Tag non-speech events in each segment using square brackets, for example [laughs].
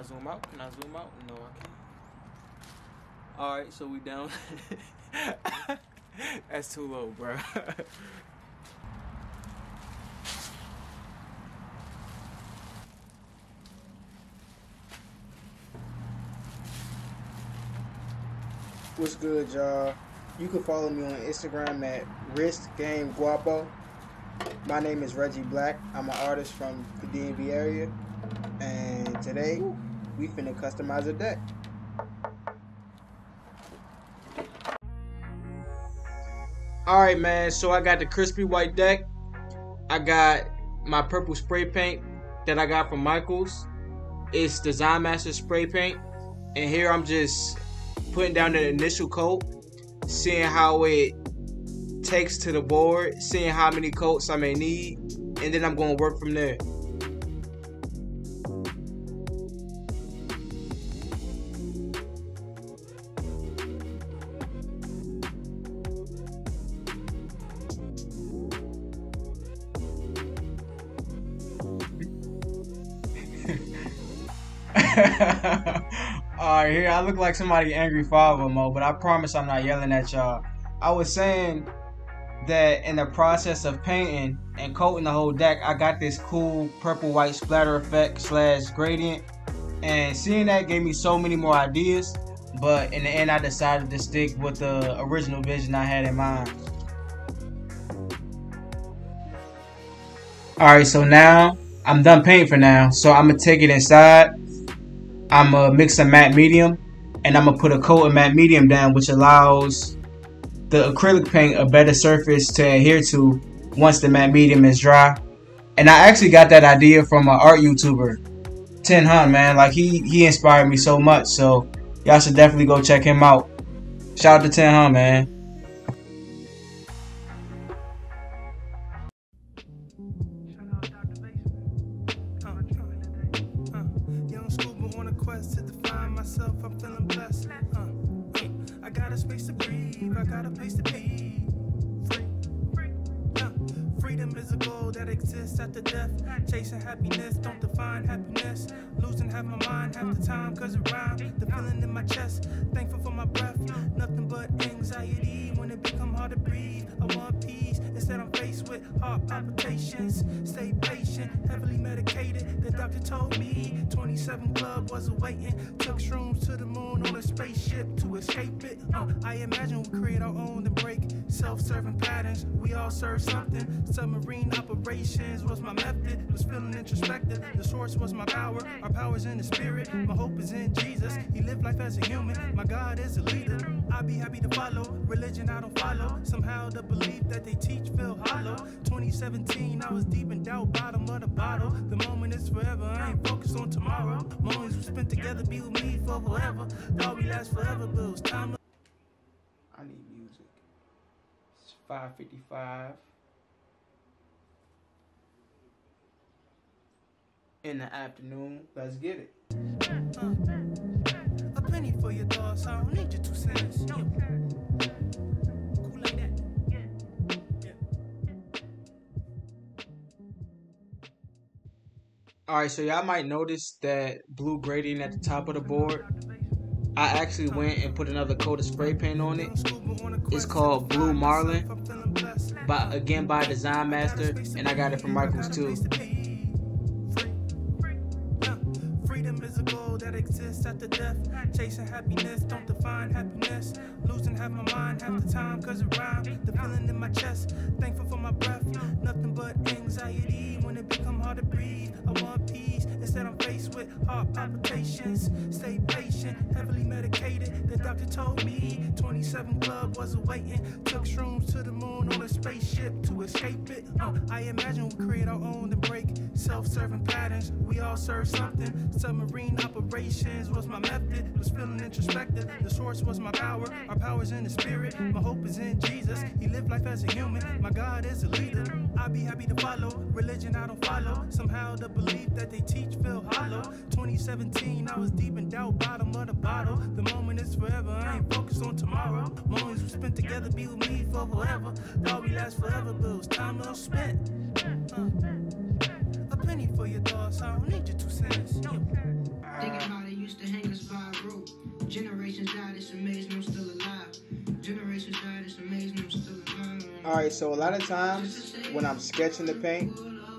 I zoom out? Can I zoom out? No, I can't. All right, so we down. [laughs] That's too low, bro. [laughs] What's good, y'all? You can follow me on Instagram at Wrist Game Guapo. My name is Reggie Black. I'm an artist from the DMV area, and today we finna customize a deck. All right, man. So I got the crispy white deck. I got my purple spray paint that I got from Michaels. It's Design Master spray paint, and here I'm just putting down the initial coat, seeing how it takes to the board, seeing how many coats I may need, and then I'm to work from there. Alright, here I look like somebody angry father mode, but I promise I'm not yelling at y'all. I was saying that in the process of painting and coating the whole deck, I got this cool purple white splatter effect slash gradient. And seeing that gave me so many more ideas. But in the end, I decided to stick with the original vision I had in mind. Alright, so now I'm done painting for now. So I'm to take it inside. I'm to mix a matte medium. And I'm to put a coat of matte medium down, which allows the acrylic paint a better surface to adhere to once the matte medium is dry. And I actually got that idea from an art YouTuber, Tin Hun, man. Like he he inspired me so much. So y'all should definitely go check him out. Shout out to Tin Hun, man. I got a place to be. Free. Freedom is a goal that exists after death. Chasing happiness, don't define happiness. Losing half my mind half the time, cause it rhymes. The feeling in my chest. Thankful for my breath. Nothing but anxiety when it become hard to breathe. I want peace. Instead, I'm faced with heart palpitations. Stay patient, heavily medicated. The doctor told me 27 Club was awaiting. Took shrooms to the moon on a spaceship to escape it. Uh, I imagine we create our own and break self-serving patterns. We all serve something. Submarine operations was my method. Was feeling introspective. The source was my power. Our power's in the spirit. My hope is in Jesus. He lived life as a human. My God is a leader. I'd be happy to follow. Religion I don't follow. Somehow the belief that they teach feel hollow. 2017, I was deep in doubt, bottom of the bottle. The moment is forever. I ain't focused on tomorrow. Moments we spent together be with me for forever. Thought we last forever, but it was time. I need music. It's 5:55 in the afternoon. Let's get it. A penny for your thoughts. I don't need your two cents. All right, so y'all might notice that blue gradient at the top of the board. I actually went and put another coat of spray paint on it. It's called Blue Marlin, by again by Design Master, and I got it from Michaels too. Is a goal that exists after death. Chasing happiness, don't define happiness. Losing half my mind half the time, cause it rhymes. The feeling in my chest, thankful for my breath. Nothing but anxiety when it become hard to breathe. Want I'm faced with heart palpitations. Stay patient, heavily medicated. The doctor told me 27 Club was awaiting. Took shrooms to the moon on a spaceship to escape it. Uh, I imagine we create our own and break self-serving patterns. We all serve something. Submarine operations was my method. Was feeling introspective. The source was my power. Our power's in the spirit. My hope is in Jesus. He lived life as a human. My God is a leader. I'd be happy to follow. Religion I don't follow. Somehow the belief that they teach feel hollow. 2017, I was deep in doubt, bottom of the bottle. The moment is forever. I ain't focused on tomorrow. Moments we spent together be with me for forever. Thought we last forever, but it was time well spent. Uh, a penny for your thoughts. I don't need your two cents. Yeah. Thinking about it, used to hang us by a rope. Generations died, it's amazing I'm still alive. Generations died, it's amazing I'm still alive. Alright, so a lot of times when I'm sketching the paint,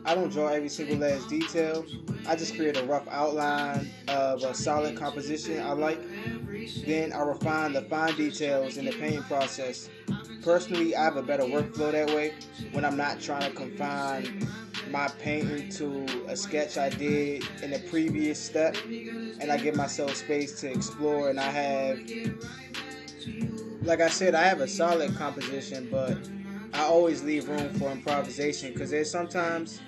I don't draw every single last detail. I just create a rough outline of a solid composition I like. Then I refine the fine details in the painting process. Personally, I have a better workflow that way when I'm not trying to confine my painting to a sketch I did in a previous step and I give myself space to explore and I have like I said I have a solid composition but I always leave room for improvisation because there's sometimes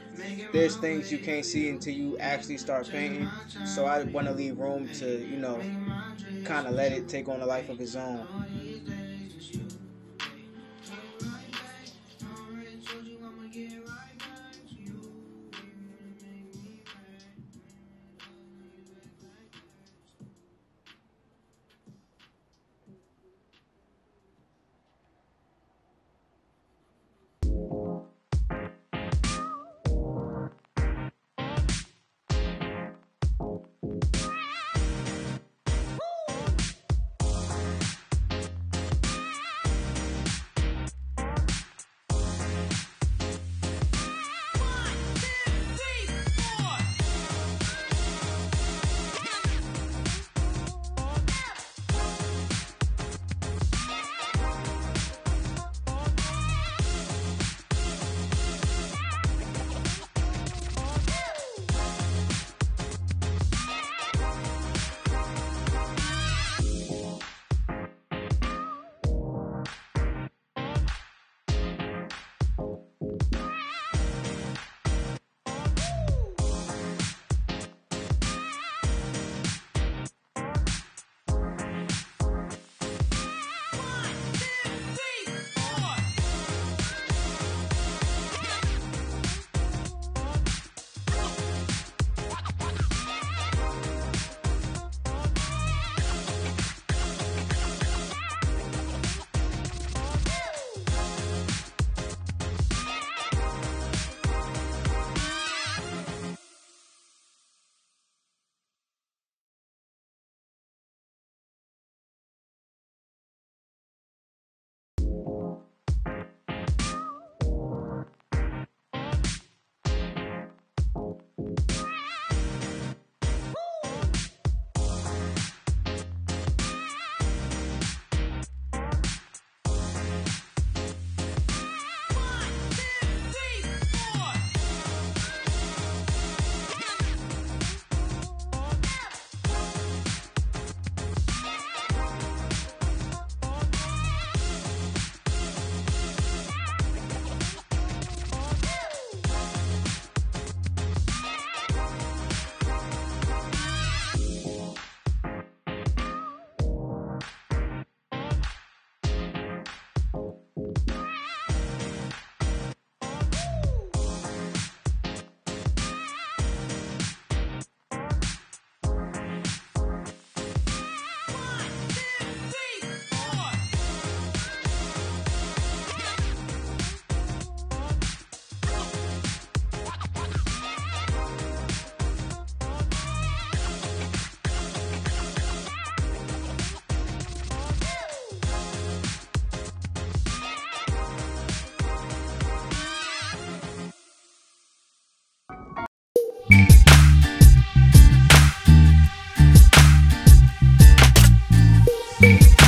there's things you can't see until you actually start painting. So I want to leave room to you know kind of let it take on a life of its own Thank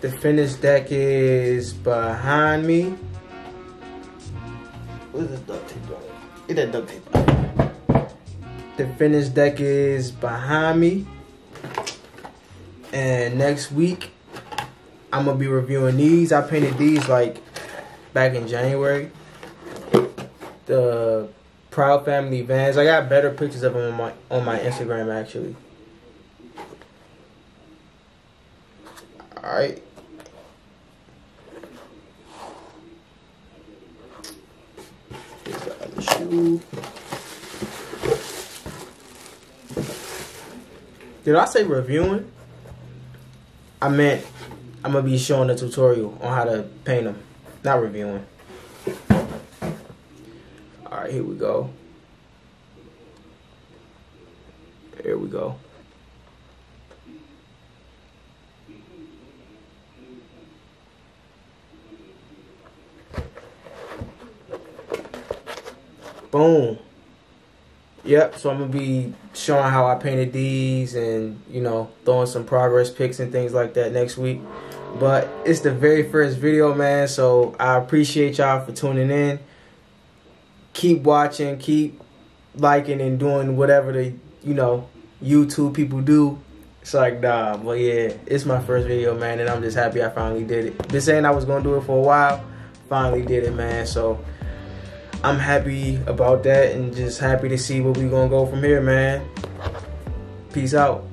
The finished deck is behind me. Where's the duct tape on? Get that duct tape. The finished deck is behind me. And next week, I'm gonna be reviewing these. I painted these like back in January. The Proud Family Vans. I got better pictures of them on my on my Instagram actually. All right. Here's the other shoe. Did I say reviewing? I meant I'm gonna be showing a tutorial on how to paint them, not reviewing. All right, here we go. Here we go. Boom. Yep, so I'm gonna be showing how I painted these and you know throwing some progress pics and things like that next week. But it's the very first video, man. So I appreciate y'all for tuning in. Keep watching, keep liking and doing whatever the you know YouTube people do. It's like nah, but yeah, it's my first video, man, and I'm just happy I finally did it. Been saying I was gonna do it for a while, finally did it, man. So I'm happy about that and just happy to see where we gonna go from here, man. Peace out.